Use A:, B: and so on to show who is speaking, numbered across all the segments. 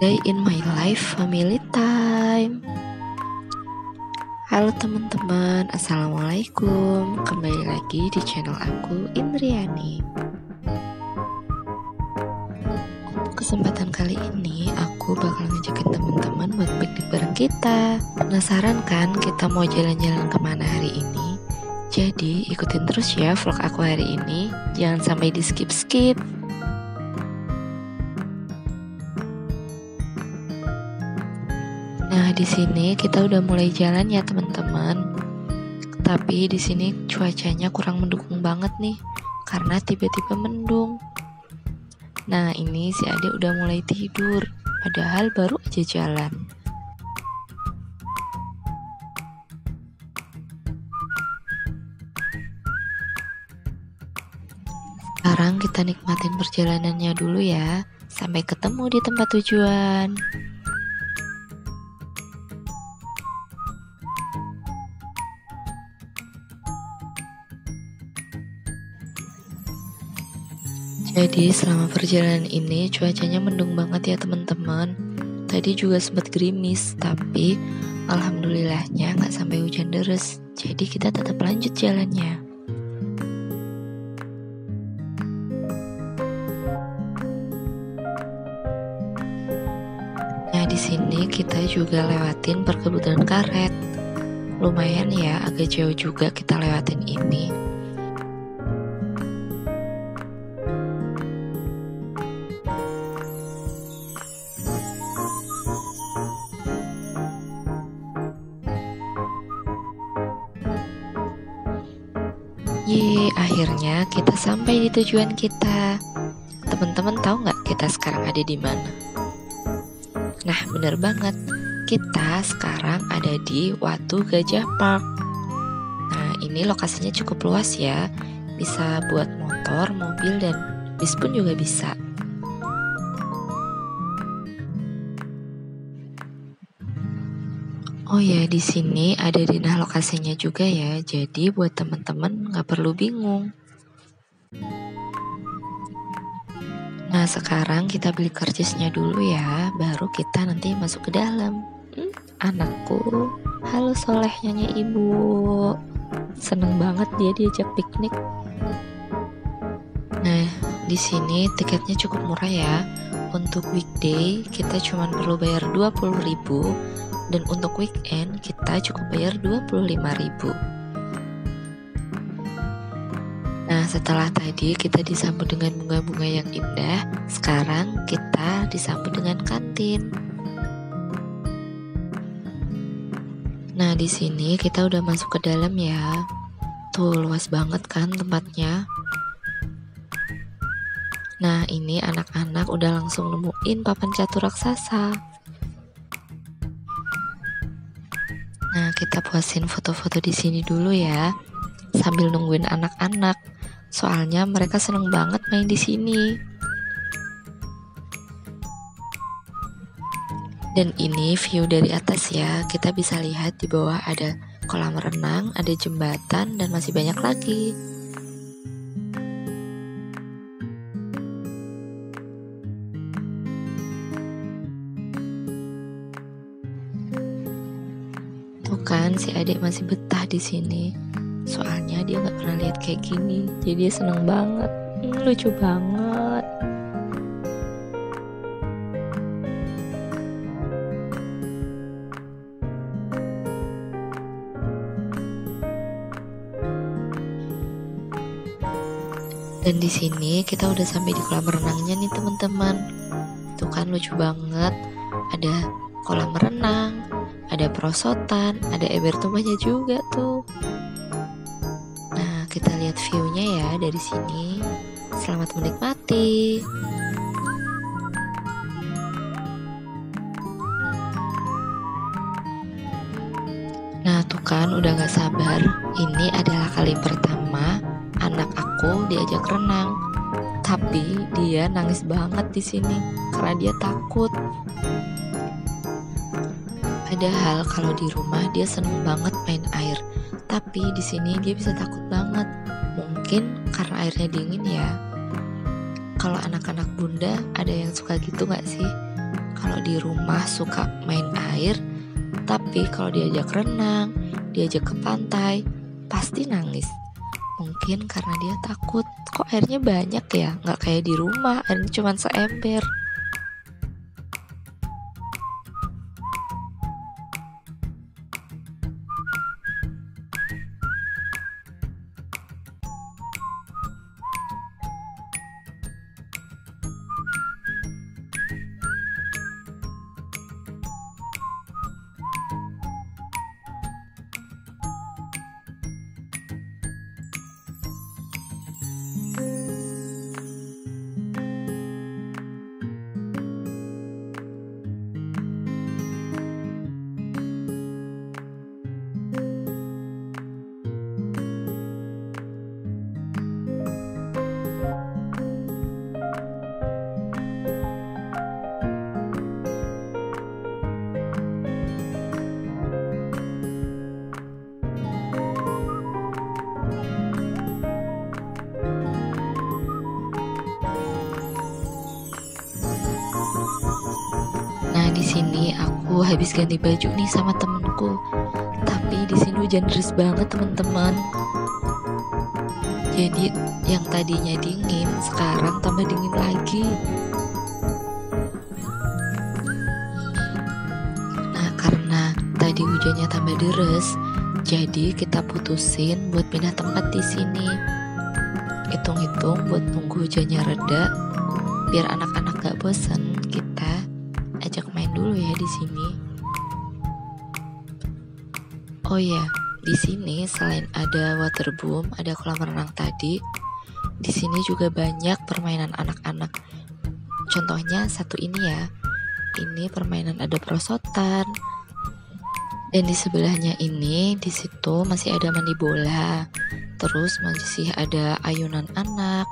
A: Day in my life family time. Halo teman-teman, Assalamualaikum. Kembali lagi di channel aku, Indriani. Untuk kesempatan kali ini, aku bakal ngajakin teman-teman buat piknik bareng kita. Penasaran kan kita mau jalan-jalan ke mana hari ini? Jadi ikutin terus ya vlog aku hari ini. Jangan sampai di skip-skip Nah, di sini kita udah mulai jalan ya, teman-teman. Tapi di sini cuacanya kurang mendukung banget nih, karena tiba-tiba mendung. Nah, ini si Ade udah mulai tidur, padahal baru aja jalan. Sekarang kita nikmatin perjalanannya dulu ya. Sampai ketemu di tempat tujuan. Jadi selama perjalanan ini cuacanya mendung banget ya teman-teman. Tadi juga sempat gerimis, tapi alhamdulillahnya nggak sampai hujan deras. Jadi kita tetap lanjut jalannya. Nah di sini kita juga lewatin perkebunan karet. Lumayan ya, agak jauh juga kita lewatin ini. Ye, akhirnya kita sampai di tujuan kita. Teman-teman tahu nggak kita sekarang ada di mana? Nah, bener banget. Kita sekarang ada di Watu Gajah Park. Nah, ini lokasinya cukup luas ya. Bisa buat motor, mobil, dan bis pun juga bisa. Oh ya, di sini ada dinah lokasinya juga ya. Jadi buat teman-teman nggak perlu bingung. Nah, sekarang kita beli karcisnya dulu ya, baru kita nanti masuk ke dalam. Hmm, anakku, halo solehnya ibu. Seneng banget dia diajak piknik. Nah, di sini tiketnya cukup murah ya. Untuk weekday kita cuma perlu bayar 20.000 dan untuk weekend kita cukup bayar 25.000. Nah, setelah tadi kita disambut dengan bunga-bunga yang indah, sekarang kita disambut dengan kantin. Nah, di sini kita udah masuk ke dalam ya. Tuh, luas banget kan tempatnya. Nah, ini anak-anak udah langsung nemuin papan catur raksasa. Kita puasin foto-foto di sini dulu ya. Sambil nungguin anak-anak. Soalnya mereka seneng banget main di sini. Dan ini view dari atas ya. Kita bisa lihat di bawah ada kolam renang, ada jembatan, dan masih banyak lagi. Si adik masih betah di sini. Soalnya dia nggak pernah lihat kayak gini, jadi dia seneng banget. Hmm, lucu banget. Dan di sini kita udah sampai di kolam renangnya nih teman-teman. Tuh kan lucu banget. Ada kolam renang, ada perosotan, ada ember tumpahnya juga tuh. Nah, kita lihat view-nya ya dari sini. Selamat menikmati. Nah, tuh kan udah gak sabar. Ini adalah kali pertama anak aku diajak renang. Tapi dia nangis banget di sini karena dia takut. Padahal kalau di rumah dia seneng banget main air, tapi di sini dia bisa takut banget. Mungkin karena airnya dingin ya. Kalau anak-anak bunda ada yang suka gitu nggak sih? kalau di rumah suka main air, tapi kalau diajak renang, diajak ke pantai, pasti nangis. Mungkin karena dia takut, kok airnya banyak ya, nggak kayak di rumah, airnya cuma seember. Di sini aku habis ganti baju nih sama temenku. Tapi di sini hujan deras banget, teman-teman. Jadi yang tadinya dingin, sekarang tambah dingin lagi. Nah, karena tadi hujannya tambah deras, jadi kita putusin buat pindah tempat di sini. Hitung-hitung buat nunggu hujannya reda, biar anak-anak gak bosan, di sini. Oh ya, di sini selain ada waterboom, ada kolam renang tadi, di sini juga banyak permainan anak-anak. Contohnya satu ini ya. Ini permainan ada perosotan. Dan di sebelahnya ini di situ masih ada mandi bola. Terus masih ada ayunan anak.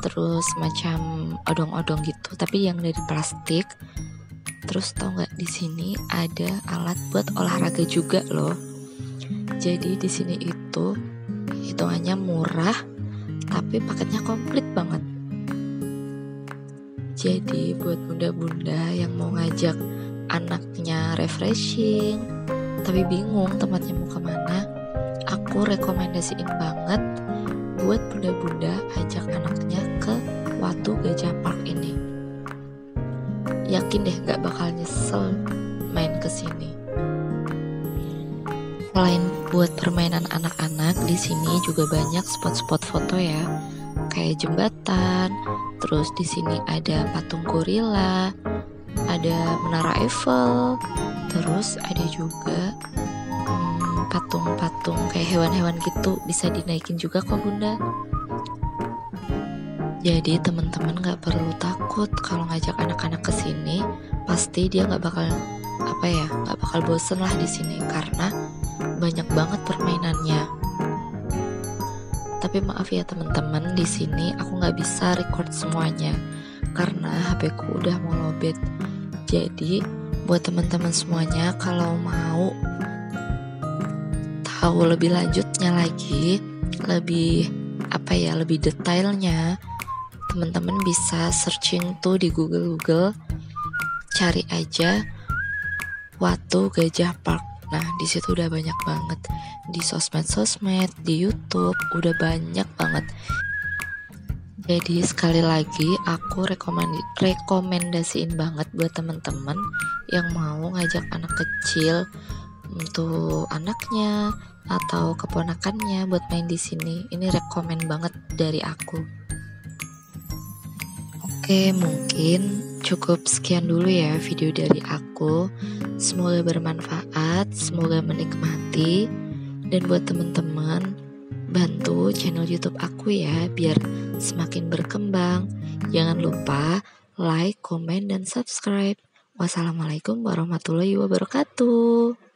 A: Terus macam odong-odong gitu, tapi yang dari plastik. Terus tau nggak di sini ada alat buat olahraga juga loh. Jadi di sini itu hitungannya murah, tapi paketnya komplit banget. Jadi buat bunda-bunda yang mau ngajak anaknya refreshing, tapi bingung tempatnya mau ke mana, aku rekomendasiin banget buat bunda-bunda ajak anaknya ke Watu Gajah Park ini. Yakin deh gak bakal nyesel main ke sini. Selain buat permainan anak-anak, di sini juga banyak spot-spot foto ya, kayak jembatan. Terus di sini ada patung gorila, ada menara Eiffel, terus ada juga hmm, patung-patung kayak hewan-hewan gitu bisa dinaikin juga kok bunda. Jadi teman-teman gak perlu takut kalau ngajak anak-anak ke sini, pasti dia gak bakal apa ya, gak bakal bosen lah di sini karena banyak banget permainannya. Tapi maaf ya teman-teman, di sini aku nggak bisa record semuanya karena HP ku udah mau lobet. Jadi buat teman-teman semuanya kalau mau tahu lebih lanjutnya lagi, lebih apa ya, lebih detailnya, teman-teman bisa searching tuh di Google Google, cari aja Watu Gajah Park. Nah, di situ udah banyak banget di sosmed-sosmed, di YouTube, udah banyak banget. Jadi sekali lagi aku rekomend rekomendasiin banget buat temen-temen yang mau ngajak anak kecil untuk anaknya atau keponakannya buat main di sini. Ini rekomend banget dari aku. Oke, mungkin cukup sekian dulu ya video dari aku. Semoga bermanfaat, semoga menikmati. Dan buat teman-teman, bantu channel YouTube aku ya biar semakin berkembang. Jangan lupa like, komen, dan subscribe. Wassalamualaikum warahmatullahi wabarakatuh.